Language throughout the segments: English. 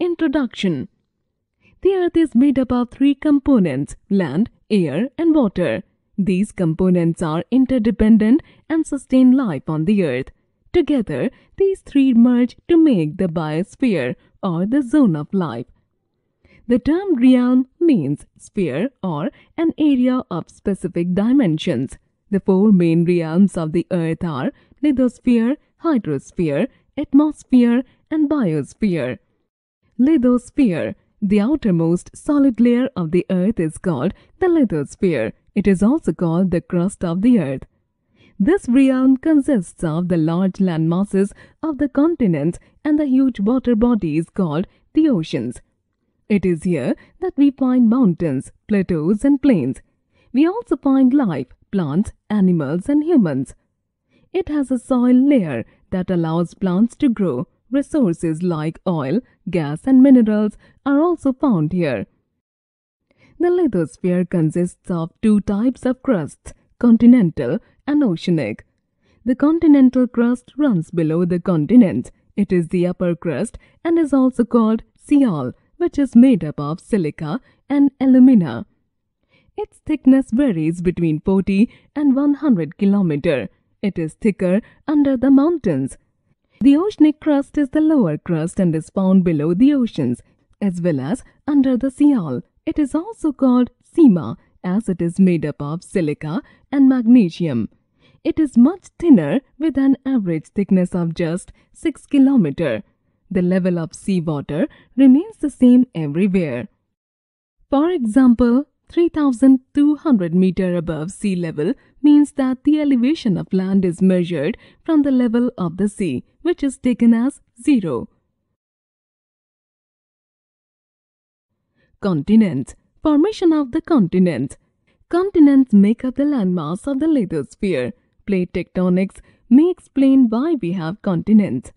Introduction The Earth is made up of three components land, air, and water. These components are interdependent and sustain life on the Earth. Together, these three merge to make the biosphere or the zone of life. The term realm means sphere or an area of specific dimensions. The four main realms of the earth are lithosphere, hydrosphere, atmosphere, and biosphere. Lithosphere The outermost solid layer of the earth is called the lithosphere. It is also called the crust of the earth. This realm consists of the large land masses of the continents and the huge water bodies called the oceans. It is here that we find mountains, plateaus, and plains. We also find life, plants, animals, and humans. It has a soil layer that allows plants to grow. Resources like oil, gas, and minerals are also found here. The lithosphere consists of two types of crusts, continental and oceanic. The continental crust runs below the continent. It is the upper crust and is also called Sial which is made up of silica and alumina. Its thickness varies between 40 and 100 km. It is thicker under the mountains. The oceanic crust is the lower crust and is found below the oceans as well as under the Sial. It is also called Sima as it is made up of silica and magnesium. It is much thinner with an average thickness of just 6 km the level of seawater remains the same everywhere. For example, 3200 meter above sea level means that the elevation of land is measured from the level of the sea, which is taken as zero. Continent Formation of the continent Continents make up the landmass of the lithosphere. Plate tectonics may explain why we have continents.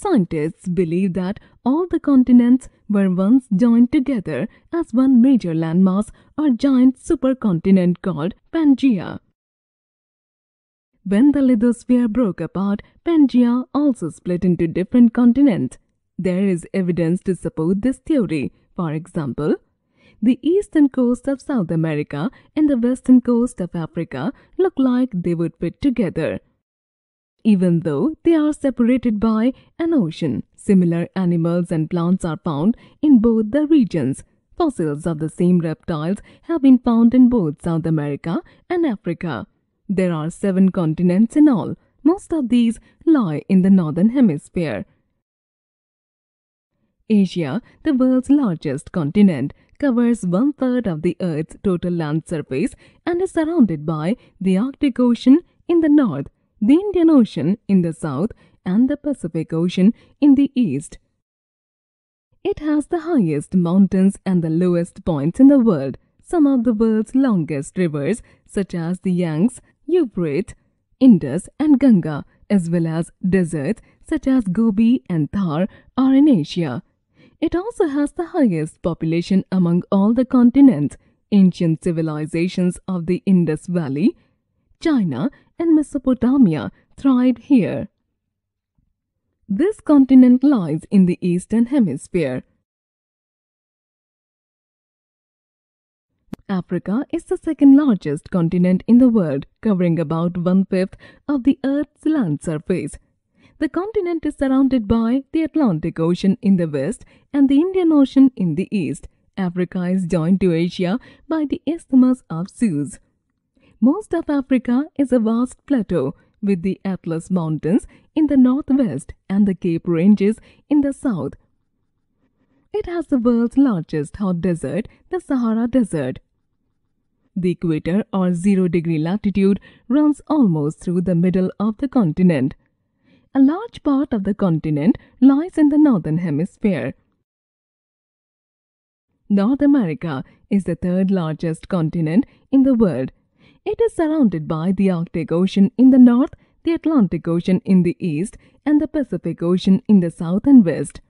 Scientists believe that all the continents were once joined together as one major landmass or giant supercontinent called Pangaea. When the lithosphere broke apart, Pangaea also split into different continents. There is evidence to support this theory. For example, the eastern coast of South America and the western coast of Africa look like they would fit together. Even though they are separated by an ocean, similar animals and plants are found in both the regions. Fossils of the same reptiles have been found in both South America and Africa. There are seven continents in all. Most of these lie in the northern hemisphere. Asia, the world's largest continent, covers one third of the Earth's total land surface and is surrounded by the Arctic Ocean in the north the Indian Ocean in the south and the Pacific Ocean in the east. It has the highest mountains and the lowest points in the world. Some of the world's longest rivers such as the Yangtze, Euphrates, Indus and Ganga as well as deserts such as Gobi and Thar are in Asia. It also has the highest population among all the continents. Ancient civilizations of the Indus Valley, China and Mesopotamia thrived here. This continent lies in the eastern hemisphere. Africa is the second largest continent in the world, covering about one-fifth of the Earth's land surface. The continent is surrounded by the Atlantic Ocean in the west and the Indian Ocean in the east. Africa is joined to Asia by the Isthmus of Suez. Most of Africa is a vast plateau with the Atlas Mountains in the northwest and the Cape Ranges in the south. It has the world's largest hot desert, the Sahara Desert. The equator or zero degree latitude runs almost through the middle of the continent. A large part of the continent lies in the northern hemisphere. North America is the third largest continent in the world it is surrounded by the Arctic Ocean in the north, the Atlantic Ocean in the east, and the Pacific Ocean in the south and west.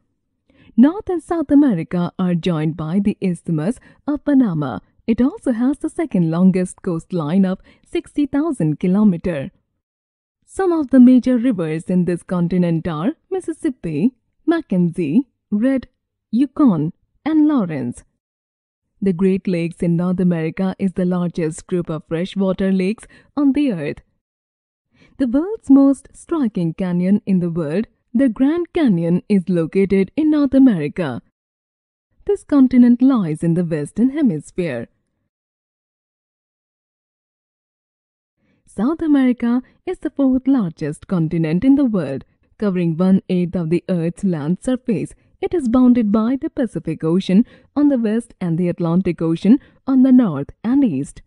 North and South America are joined by the Isthmus of Panama. It also has the second longest coastline of 60,000 km. Some of the major rivers in this continent are Mississippi, Mackenzie, Red, Yukon, and Lawrence. The Great Lakes in North America is the largest group of freshwater lakes on the earth. The world's most striking canyon in the world, the Grand Canyon, is located in North America. This continent lies in the Western Hemisphere. South America is the fourth largest continent in the world, covering one-eighth of the Earth's land surface. It is bounded by the Pacific Ocean on the west and the Atlantic Ocean on the north and east.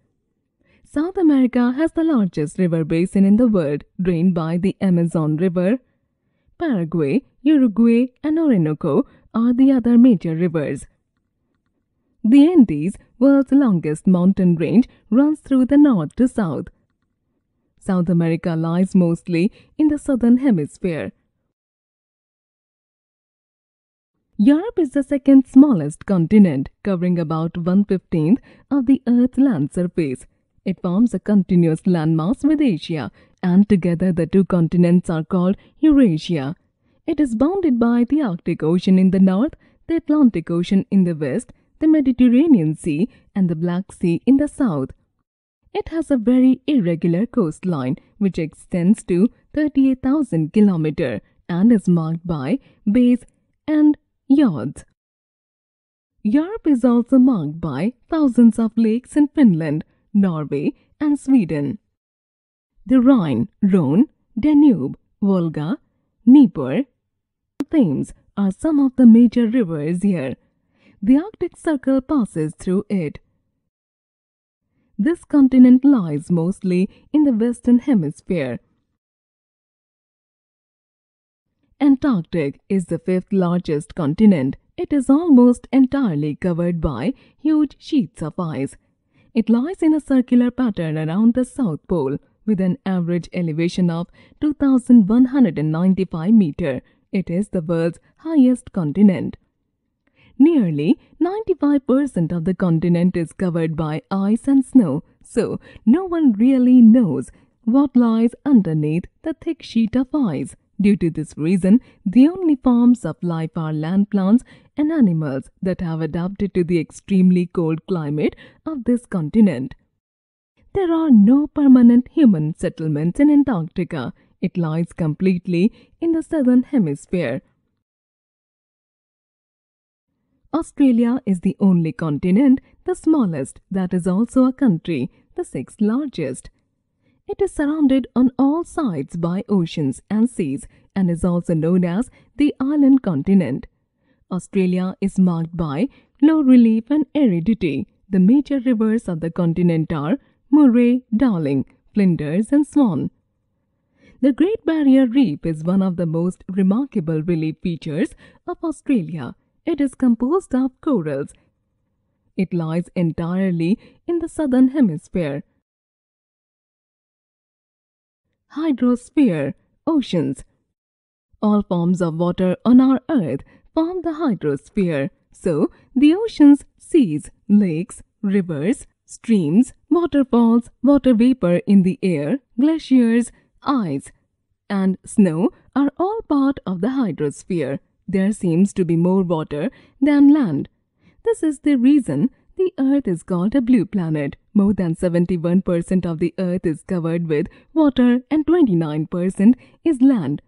South America has the largest river basin in the world, drained by the Amazon River. Paraguay, Uruguay, and Orinoco are the other major rivers. The Andes, world's longest mountain range, runs through the north to south. South America lies mostly in the southern hemisphere. Europe is the second smallest continent, covering about one-fifteenth of the Earth's land surface. It forms a continuous landmass with Asia, and together the two continents are called Eurasia. It is bounded by the Arctic Ocean in the north, the Atlantic Ocean in the west, the Mediterranean Sea, and the Black Sea in the south. It has a very irregular coastline which extends to 38,000 km and is marked by bays and fjords. Europe is also marked by thousands of lakes in Finland, Norway and Sweden. The Rhine, Rhone, Danube, Volga, Dnieper, Thames are some of the major rivers here. The Arctic Circle passes through it. This continent lies mostly in the western hemisphere. Antarctic is the fifth largest continent. It is almost entirely covered by huge sheets of ice. It lies in a circular pattern around the South Pole with an average elevation of 2195 meter. It is the world's highest continent. Nearly 95% of the continent is covered by ice and snow, so no one really knows what lies underneath the thick sheet of ice. Due to this reason, the only forms of life are land plants and animals that have adapted to the extremely cold climate of this continent. There are no permanent human settlements in Antarctica. It lies completely in the southern hemisphere. Australia is the only continent, the smallest, that is also a country, the sixth largest. It is surrounded on all sides by oceans and seas and is also known as the island continent. Australia is marked by low relief and aridity. The major rivers of the continent are Murray, Darling, Flinders and Swan. The Great Barrier Reef is one of the most remarkable relief features of Australia. It is composed of corals. It lies entirely in the southern hemisphere. Hydrosphere, oceans. All forms of water on our earth form the hydrosphere. So, the oceans, seas, lakes, rivers, streams, waterfalls, water vapor in the air, glaciers, ice, and snow are all part of the hydrosphere there seems to be more water than land. This is the reason the Earth is called a blue planet. More than 71% of the Earth is covered with water and 29% is land.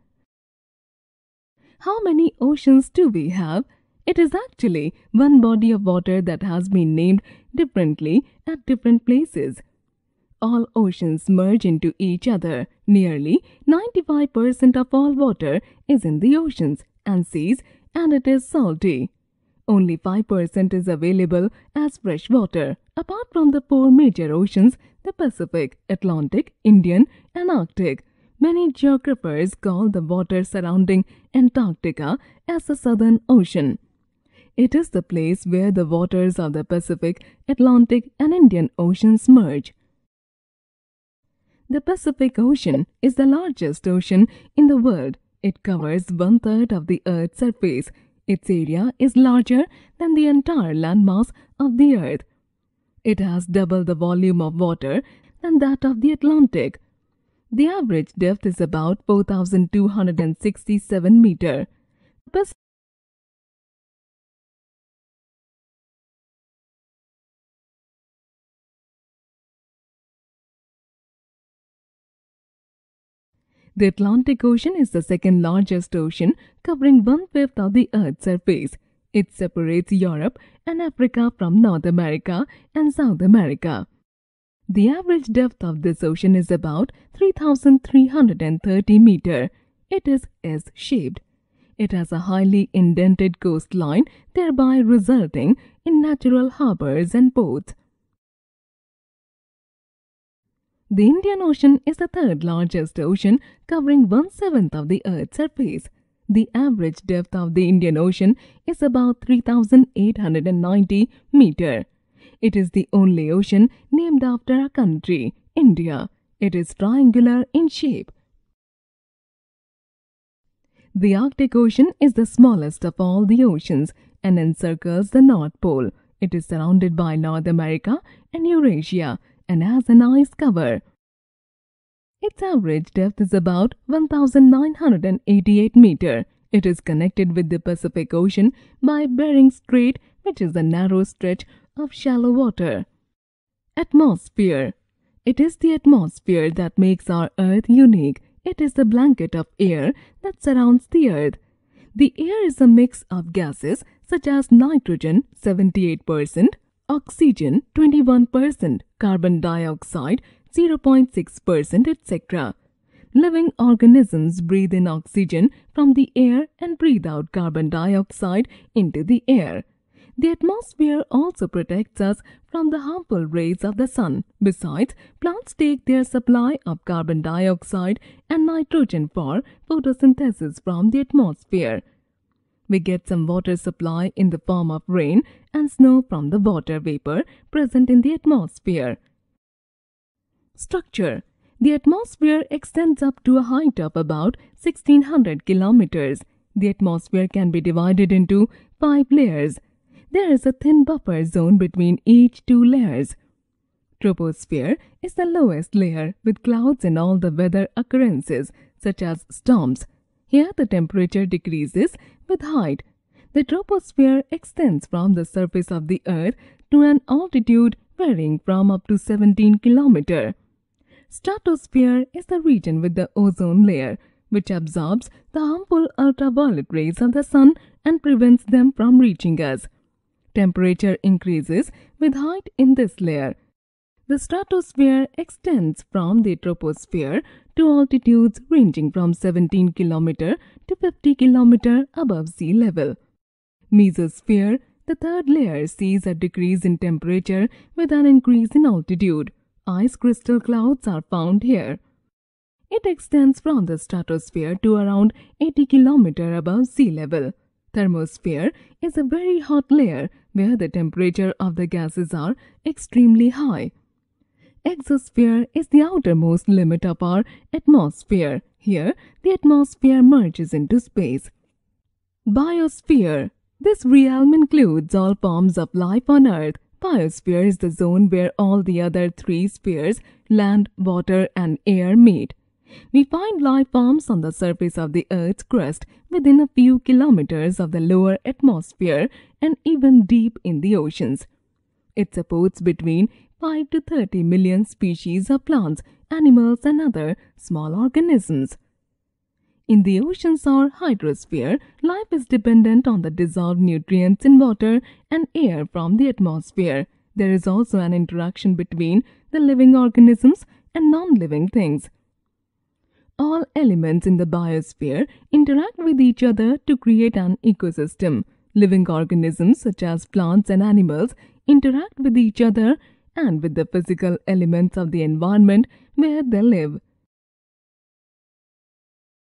How many oceans do we have? It is actually one body of water that has been named differently at different places. All oceans merge into each other. Nearly 95% of all water is in the oceans and seas and it is salty. Only 5% is available as fresh water. Apart from the four major oceans, the Pacific, Atlantic, Indian and Arctic, many geographers call the water surrounding Antarctica as the Southern Ocean. It is the place where the waters of the Pacific, Atlantic and Indian Oceans merge. The Pacific Ocean is the largest ocean in the world it covers one third of the Earth's surface. Its area is larger than the entire landmass of the Earth. It has double the volume of water than that of the Atlantic. The average depth is about 4,267 meter. The Atlantic Ocean is the second largest ocean, covering one fifth of the Earth's surface. It separates Europe and Africa from North America and South America. The average depth of this ocean is about 3,330 meter. It is S-shaped. It has a highly indented coastline, thereby resulting in natural harbors and ports. The Indian Ocean is the third largest ocean, covering one-seventh of the Earth's surface. The average depth of the Indian Ocean is about 3,890 meter. It is the only ocean named after a country, India. It is triangular in shape. The Arctic Ocean is the smallest of all the oceans and encircles the North Pole. It is surrounded by North America and Eurasia and has an ice cover. Its average depth is about 1988 meter. It is connected with the Pacific Ocean by Bering Strait, which is a narrow stretch of shallow water. Atmosphere It is the atmosphere that makes our Earth unique. It is the blanket of air that surrounds the Earth. The air is a mix of gases such as nitrogen 78%, oxygen 21%, carbon dioxide 0.6%, etc. Living organisms breathe in oxygen from the air and breathe out carbon dioxide into the air. The atmosphere also protects us from the harmful rays of the sun. Besides, plants take their supply of carbon dioxide and nitrogen for photosynthesis from the atmosphere. We get some water supply in the form of rain and snow from the water vapor present in the atmosphere. Structure The atmosphere extends up to a height of about 1600 kilometers. The atmosphere can be divided into five layers. There is a thin buffer zone between each two layers. Troposphere is the lowest layer with clouds and all the weather occurrences such as storms. Here the temperature decreases with height. The troposphere extends from the surface of the earth to an altitude varying from up to 17 km. Stratosphere is the region with the ozone layer which absorbs the harmful ultraviolet rays of the sun and prevents them from reaching us. Temperature increases with height in this layer. The stratosphere extends from the troposphere to altitudes ranging from 17 km to 50 km above sea level. Mesosphere, the third layer, sees a decrease in temperature with an increase in altitude. Ice crystal clouds are found here. It extends from the stratosphere to around 80 km above sea level. Thermosphere is a very hot layer where the temperature of the gases are extremely high. Exosphere is the outermost limit of our atmosphere. Here, the atmosphere merges into space. Biosphere This realm includes all forms of life on Earth. Biosphere is the zone where all the other three spheres, land, water and air meet. We find life forms on the surface of the Earth's crust within a few kilometers of the lower atmosphere and even deep in the oceans. It supports between 5 to 30 million species of plants, animals and other small organisms. In the oceans or hydrosphere, life is dependent on the dissolved nutrients in water and air from the atmosphere. There is also an interaction between the living organisms and non-living things. All elements in the biosphere interact with each other to create an ecosystem. Living organisms such as plants and animals interact with each other and with the physical elements of the environment where they live.